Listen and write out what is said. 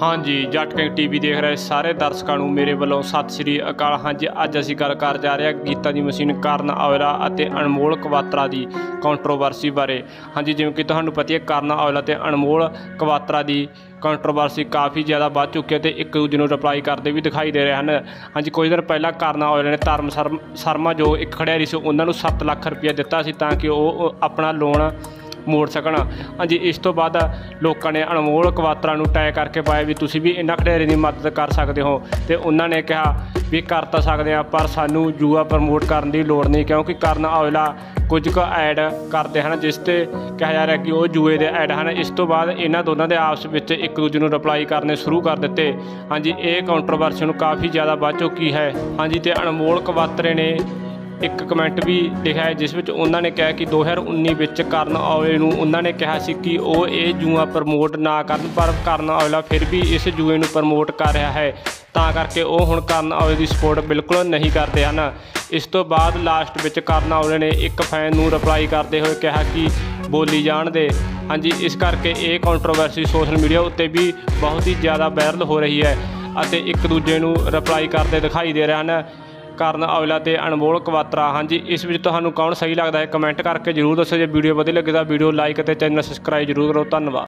ਹਾਂਜੀ, ਜੱਟ king TV ਦੇਖ ਰਹੇ ਸਾਰੇ ਦਰਸ਼ਕਾਂ ਨੂੰ ਮੇਰੇ ਵੱਲੋਂ ਸਤਿ ਸ੍ਰੀ ਅਕਾਲ। ਹਾਂਜੀ, ਅੱਜ ਅਸੀਂ ਗੱਲ ਕਰ ਜਾ ਰਹੇ ਹਾਂ ਗੀਤਾਂ ਦੀ ਮਸ਼ੀਨ ਕਰਨ ਔਜਲਾ ਅਤੇ ਅਨਮੋਲ ਕਵਾਤਰਾ ਦੀ ਕੰਟਰੋਵਰਸੀ ਬਾਰੇ। ਹਾਂਜੀ, ਜਿਵੇਂ ਕਿ ਤੁਹਾਨੂੰ ਪਤਾ ਹੈ ਕਰਨ ਔਜਲਾ ਤੇ ਅਨਮੋਲ ਕਵਾਤਰਾ ਦੀ ਕੰਟਰੋਵਰਸੀ ਕਾਫੀ ਜ਼ਿਆਦਾ ਵੱਧ ਚੁੱਕੀ ਹੈ ਤੇ ਇੱਕ ਦੂਜੇ ਨੂੰ ਰਿਪਲਾਈ ਕਰਦੇ ਵੀ ਦਿਖਾਈ ਦੇ ਰਹੇ ਹਨ। ਹਾਂਜੀ, ਕੁਝ ਦਿਨ ਪਹਿਲਾਂ ਕਰਨ ਔਜਲਾ ਨੇ ਧਰਮ ਸ਼ਰਮ- ਸ਼ਰਮਾ ਜੋ ਇੱਕ ਖਿਡਾਰੀ ਸੀ, ਉਹਨਾਂ ਨੂੰ 7 ਲੱਖ ਰੁਪਏ ਦਿੱਤਾ ਸੀ ਤਾਂ ਕਿ ਉਹ ਆਪਣਾ ਲੋਨ ਮੋੜ ਸਕਣ। ਹਾਂਜੀ, ਇਸ ਤੋਂ ਬਾਅਦ ਲੋਕਾਂ ਨੇ ਅਨਮੋਲ ਕਵਾਤਰਾ ਨੂੰ ਟੈਗ ਕਰਕੇ ਪਾਇਆ ਵੀ ਤੁਸੀਂ ਵੀ ਇਹਨਾਂ ਖਿਡਾਰੀ ਦੀ ਮਦਦ ਕਰ ਸਕਦੇ ਹੋ। ਤੇ ਉਹਨਾਂ ਨੇ ਕਿਹਾ ਵੀ ਕਰ ਤਾਂ ਸਕਦੇ ਆ ਪਰ ਸਾਨੂੰ ਜੂਆ ਪ੍ਰਮੋਟ ਕਰਨ ਦੀ ਲੋੜ ਨਹੀਂ, ਕਿਉਂਕਿ ਕਰਨ ਔਜਲਾ ਕੁਝ ਕੁ ਐਡ ਕਰਦੇ ਹਨ, ਜਿਸ ਤੇ ਕਿਹਾ ਜਾ ਰਿਹਾ ਕਿ ਉਹ ਜੂਏ ਦੇ ਐਡ ਹਨ। ਇਸ ਤੋਂ ਬਾਅਦ ਇਹਨਾਂ ਦੋਨਾਂ ਦੇ ਆਪਸ ਵਿੱਚ ਇੱਕ ਦੂਜੇ ਨੂੰ ਰਿਪਲਾਈ ਕਰਨੇ ਸ਼ੁਰੂ ਕਰ ਦਿੱਤੇ। ਹਾਂਜੀ, ਇਹ ਕੰਟਰੋਵਰਸੀ ਨੂੰ ਕਾਫੀ ਜ਼ਿਆਦਾ ਵੱਧ ਚੁੱਕੀ ਹੈ। ਹਾਂਜੀ, ਤੇ ਅਨਮੋਲ ਕਵਾਤਰੇ ਨੇ ਇੱਕ ਕਮੈਂਟ ਵੀ ਲਿਖਿਆ ਹੈ, ਜਿਸ ਵਿੱਚ ਉਹਨਾਂ ਨੇ ਕਿਹਾ ਕਿ 2019 ਵਿੱਚ ਕਰਨ ਔਜਲੇ ਨੂੰ ਉਹਨਾਂ ਨੇ ਕਿਹਾ ਸੀ ਕਿ ਉਹ ਇਹ ਜੂਆ ਪ੍ਰਮੋਟ ਨਾ ਕਰਨ, ਪਰ ਕਰਨ ਔਜਲਾ ਫਿਰ ਵੀ ਇਸ ਜੂਏ ਨੂੰ ਪ੍ਰਮੋਟ ਕਰ ਰਿਹਾ ਹੈ। ਤਾਂ ਕਰਕੇ ਉਹ ਹੁਣ ਕਰਨ ਔਜਲੇ ਦੀ ਸਪੋਰਟ ਬਿਲਕੁਲ ਨਹੀਂ ਕਰਦੇ ਹਨ। ਇਸ ਤੋਂ ਬਾਅਦ ਲਾਸਟ ਵਿੱਚ ਕਰਨ ਔਜਲੇ ਨੇ ਇੱਕ ਫੈਨ ਨੂੰ ਰਿਪਲਾਈ ਕਰਦੇ ਹੋਏ ਕਿਹਾ ਕਿ ਬੋਲੀ ਜਾਣ ਦੇ। ਹਾਂਜੀ, ਇਸ ਕਰਕੇ ਇਹ ਕੰਟਰੋਵਰਸੀ ਸੋਸ਼ਲ ਮੀਡੀਆ ਉੱਤੇ ਵੀ ਬਹੁਤ ਹੀ ਜ਼ਿਆਦਾ ਵਾਇਰਲ ਹੋ ਰਹੀ ਹੈ ਅਤੇ ਇੱਕ ਦੂਜੇ ਨੂੰ ਰਿਪਲਾਈ ਕਰਦੇ ਦਿਖਾਈ ਦੇ ਰਹੇ ਹਨ। ਕਰਨ ਔਜਲਾ ਤੇ ਅਨਮੋਲ ਕਵਾਤਰਾ। ਹਾਂਜੀ, ਇਸ ਵਿੱਚ ਤੁਹਾਨੂੰ ਕੌਣ ਸਹੀ ਲੱਗਦਾ ਹੈ? ਕਮੈਂਟ ਕਰਕੇ ਜਰੂਰ ਦੱਸੋ। ਜੇ ਵੀਡੀਓ ਵਧੀਆ ਲੱਗੇ ਤਾਂ ਵੀਡੀਓ ਲਾਈਕ ਅਤੇ ਚੈਨਲ ਸਬਸਕ੍ਰਾਈਬ ਜਰੂਰ ਕਰੋ। ਧੰਨਵਾਦ।